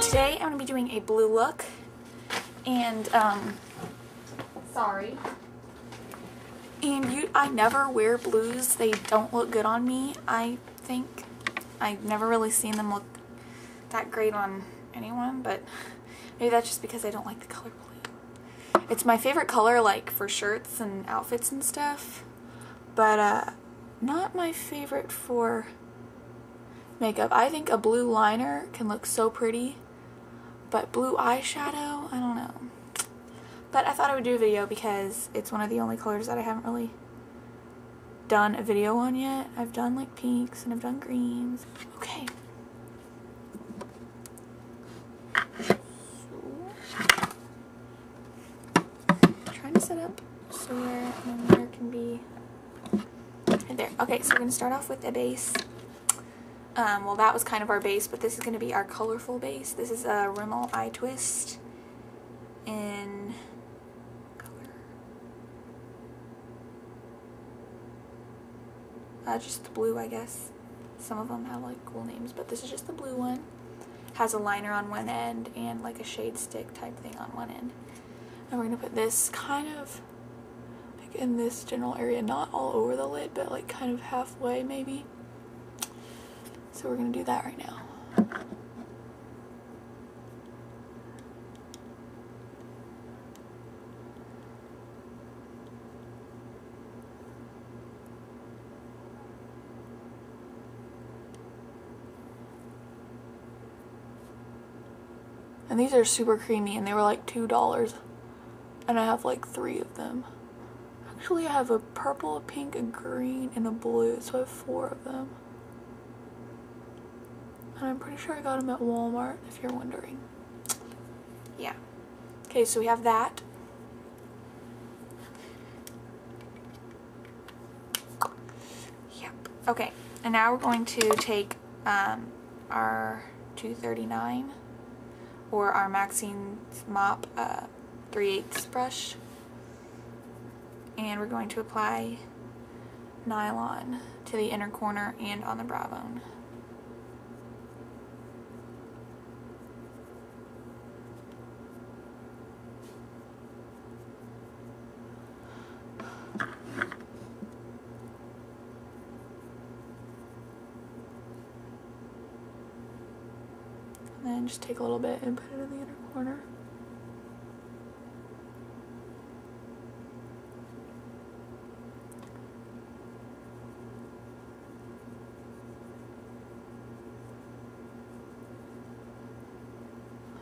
today I'm going to be doing a blue look. And, um, sorry. And you, I never wear blues. They don't look good on me, I think. I've never really seen them look that great on anyone, but maybe that's just because I don't like the color blue. It's my favorite color, like, for shirts and outfits and stuff. But, uh, not my favorite for makeup. I think a blue liner can look so pretty, but blue eyeshadow, I don't know. But I thought I would do a video because it's one of the only colors that I haven't really done a video on yet. I've done like pinks and I've done greens. Okay. So, trying to set up so where can be right there. Okay, so we're gonna start off with a base. Um, well, that was kind of our base, but this is going to be our colorful base. This is a Rimmel Eye Twist in color. Uh, just the blue, I guess. Some of them have like cool names, but this is just the blue one. Has a liner on one end and like a shade stick type thing on one end. And we're to put this kind of like in this general area, not all over the lid, but like kind of halfway maybe. So we're going to do that right now. And these are super creamy and they were like $2. And I have like three of them. Actually, I have a purple, a pink, a green, and a blue. So I have four of them. And I'm pretty sure I got them at Walmart, if you're wondering. Yeah. Okay, so we have that. Yep. Okay, and now we're going to take um, our 239 or our Maxine's Mop uh, 3 8 brush. And we're going to apply nylon to the inner corner and on the brow bone. And then just take a little bit and put it in the inner corner.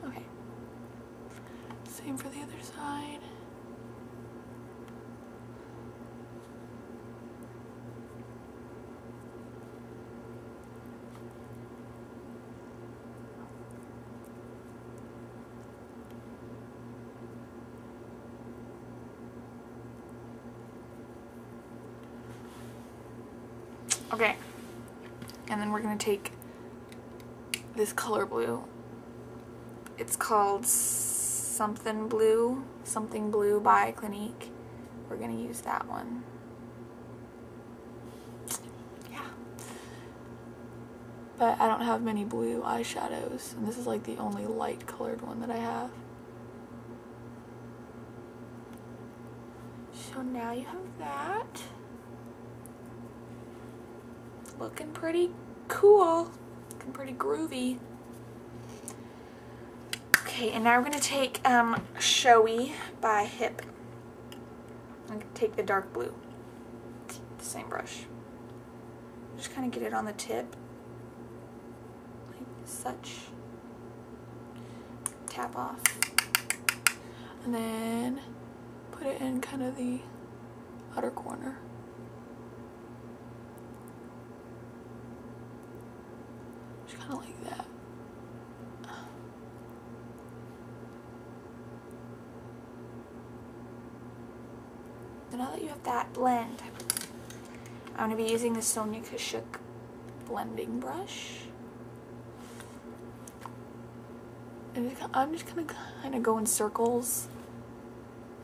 Okay. Same for the other side. Okay. And then we're going to take this color blue. It's called Something Blue, Something Blue by Clinique. We're going to use that one. Yeah. But I don't have many blue eyeshadows, and this is like the only light colored one that I have. So now you have that looking pretty cool, looking pretty groovy. Okay, and now we're gonna take um, Showy by Hip. Take the dark blue, the same brush. Just kind of get it on the tip, like such. Tap off, and then put it in kind of the outer corner. Just kind of like that. So now that you have that blend, I'm going to be using the Sonia Kashuk blending brush. And I'm just going to kind of go in circles.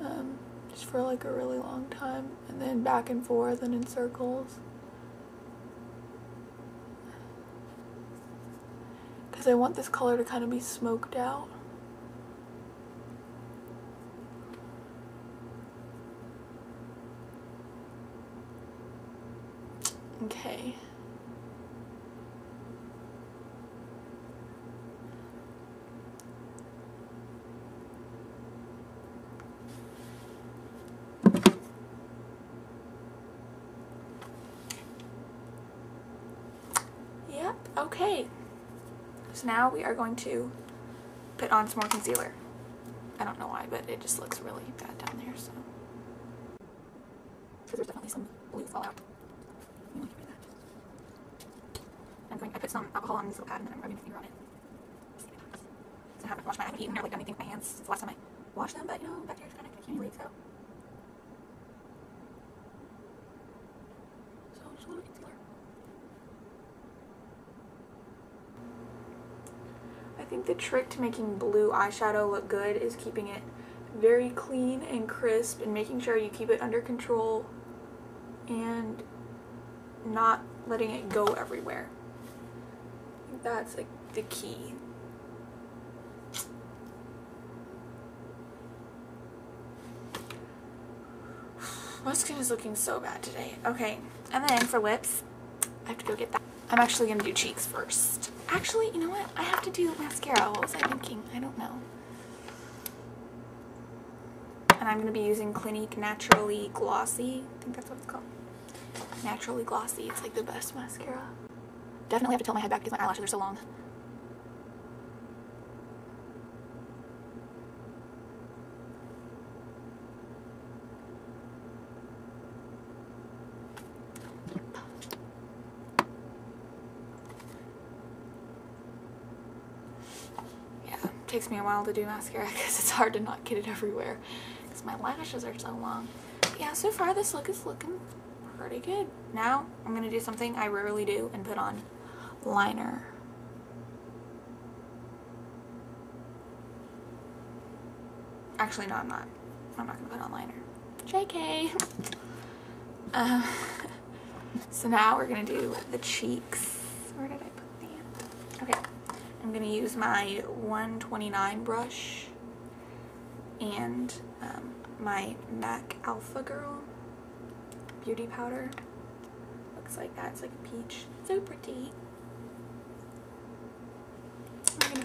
Um, just for like a really long time and then back and forth and in circles. Because I want this color to kind of be smoked out. Okay. Yep, okay. So now we are going to put on some more concealer. I don't know why, but it just looks really bad down there, so. Because there's definitely some blue fallout. You want to get rid of that. I'm going, I put some alcohol on this little pad and then I'm rubbing my finger on it. So I haven't washed my, I haven't eaten or like done anything with my hands since the last time I washed them, but you know, bacteria kind of accumulate, so. I think the trick to making blue eyeshadow look good is keeping it very clean and crisp and making sure you keep it under control and not letting it go everywhere. That's like the key. My skin is looking so bad today. Okay, and then for lips, I have to go get that. I'm actually gonna do cheeks first. Actually, you know what? I have to do mascara. What was I thinking? I don't know. And I'm gonna be using Clinique Naturally Glossy. I think that's what it's called. Naturally Glossy. It's like the best mascara. Definitely have to tilt my head back because my eyelashes are so long. Yeah, takes me a while to do mascara because it's hard to not get it everywhere because my lashes are so long. But yeah, so far this look is looking pretty good. Now I'm going to do something I rarely do and put on liner. Actually, no, I'm not. I'm not to put on liner. JK. Uh, so now we're to do the cheeks. Where did I put that? Okay. I'm to use my 129 brush and um, my MAC Alpha Girl beauty powder. Looks like that. It's like a peach. So pretty.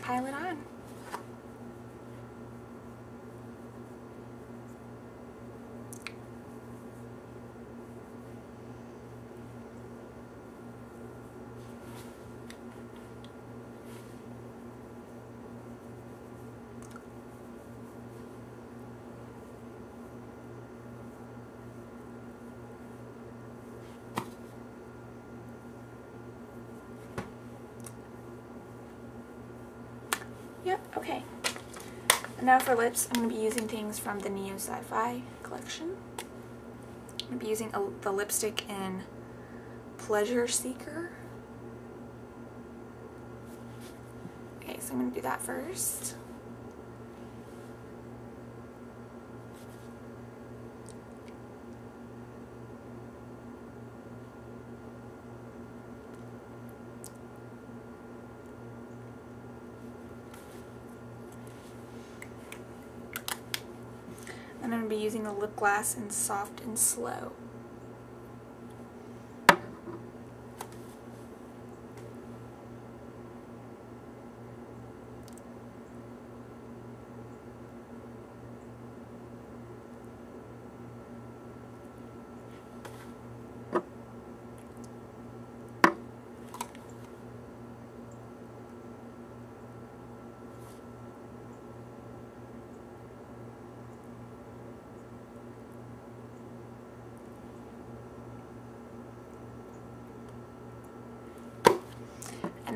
Pile it on. Yep, okay. And now for lips, I'm going to be using things from the Neo Sci-Fi collection. I'm going to be using a, the lipstick in Pleasure Seeker. Okay, so I'm going to do that first. Going to be using the lip glass in Soft and Slow.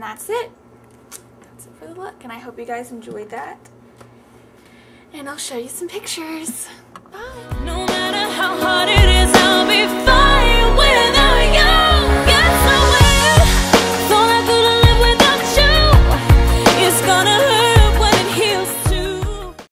That's it. That's it for the look. And I hope you guys enjoyed that. And I'll show you some pictures. Bye. No